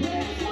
Yeah.